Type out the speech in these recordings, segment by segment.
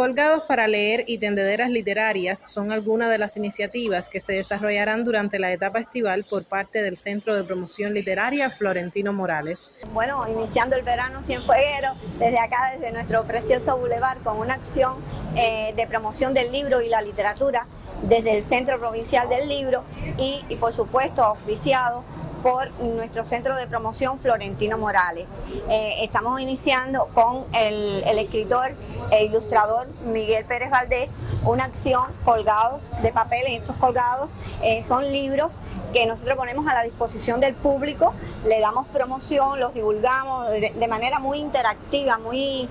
Colgados para leer y tendederas literarias son algunas de las iniciativas que se desarrollarán durante la etapa estival por parte del Centro de Promoción Literaria Florentino Morales. Bueno, iniciando el verano cienfueguero, desde acá, desde nuestro precioso bulevar, con una acción eh, de promoción del libro y la literatura desde el Centro Provincial del Libro y, y por supuesto oficiado por nuestro centro de promoción Florentino Morales. Eh, estamos iniciando con el, escritor e ilustrador Miguel Pérez Valdés una acción colgados de papel. En estos colgados eh, son libros que nosotros ponemos a la disposición del público, le damos promoción, los divulgamos de, manera muy interactiva, muy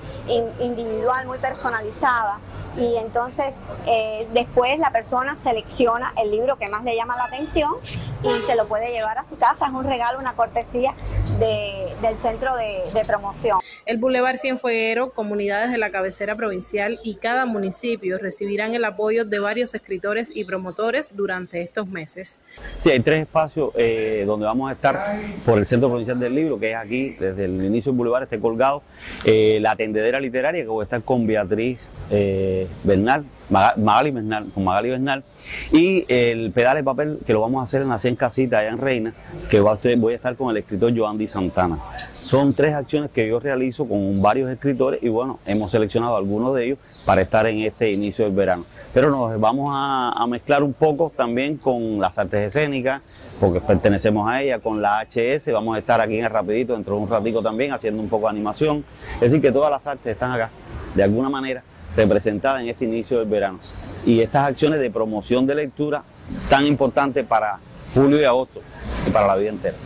individual, muy personalizada y entonces eh, después la persona selecciona el libro que más le llama la atención y se lo puede llevar a su casa. Es un regalo, una cortesía del centro de, promoción. El Boulevard Cienfueguero, comunidades de la cabecera provincial y cada municipio recibirán el apoyo de varios escritores y promotores durante estos meses. Sí, hay tres espacios eh, donde vamos a estar por el Centro Provincial del Libro, que es aquí, desde el inicio del Boulevard, este colgado, eh, la tendedera literaria, que voy a estar con Beatriz. Bernal, Magali Bernal, con Magali Bernal, y el pedal de papel que lo vamos a hacer en la 100 casita allá en Reina, que voy a estar con el escritor Joandy Santana. Son tres acciones que yo realizo con varios escritores y bueno, hemos seleccionado algunos de ellos para estar en este inicio del verano. Pero nos vamos a, mezclar un poco también con las artes escénicas, porque pertenecemos a ella, con la HS, vamos a estar aquí en el rapidito dentro de un ratico también haciendo un poco de animación. Es decir, que todas las artes están acá, de alguna manera, representada en este inicio del verano. Y estas acciones de promoción de lectura tan importantes para julio y agosto y para la vida entera.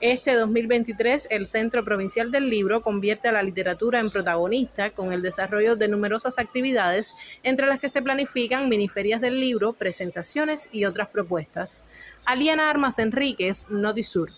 Este 2023, el Centro Provincial del Libro convierte a la literatura en protagonista con el desarrollo de numerosas actividades, entre las que se planifican miniferias del libro, presentaciones y otras propuestas. Aliana Armas Enríquez, Notisur.